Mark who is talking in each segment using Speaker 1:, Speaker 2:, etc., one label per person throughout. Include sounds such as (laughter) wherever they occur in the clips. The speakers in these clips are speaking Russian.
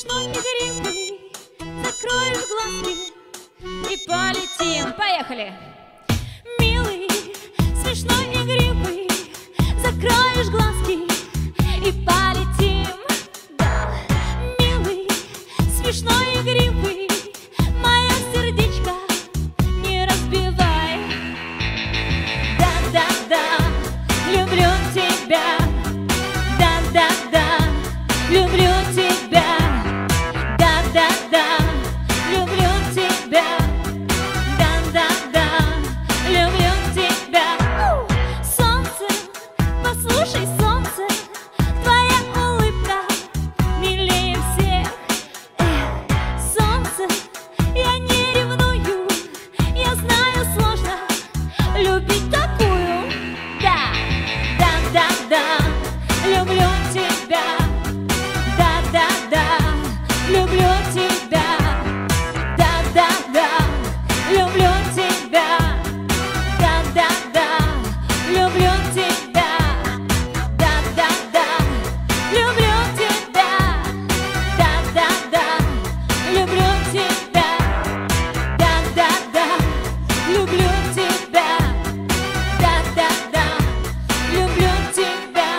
Speaker 1: смешной игривый, закроешь глазки и полетим. Поехали! Милый, смешной игривый, закроешь глазки и полетим. Да, милый, смешной игривый, мое сердечко не разбивай. Да-да-да, люблю тебя. Да-да-да, люблю Да-да-да, люблю тебя. Да-да-да, люблю тебя. Да-да-да, люблю тебя. Да-да-да, люблю тебя. Да-да-да, люблю тебя. Да-да-да, люблю тебя.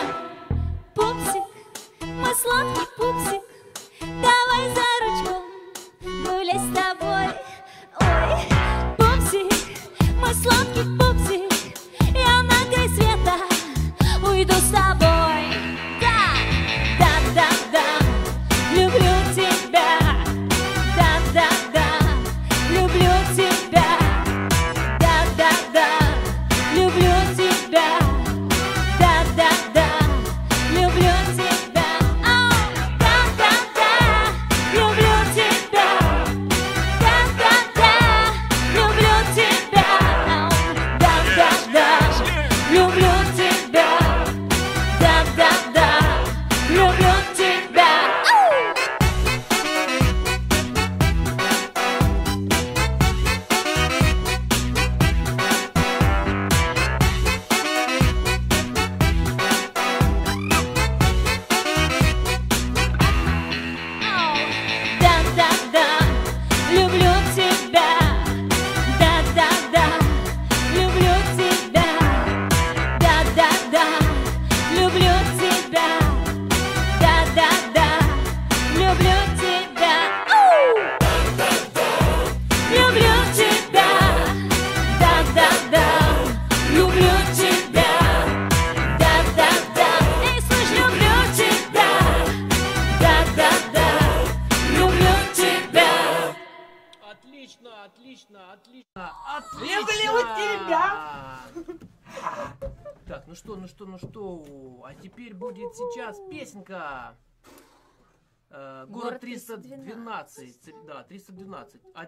Speaker 1: Пупсик, мой сладкий пупсик мой сладкий
Speaker 2: Отлично, отлично, отлично, отлично.
Speaker 3: Люблю тебя. (laughs)
Speaker 2: Так, ну что, ну что, ну что, а теперь будет сейчас песенка. Э, город
Speaker 1: Город
Speaker 2: 312, да, 312. А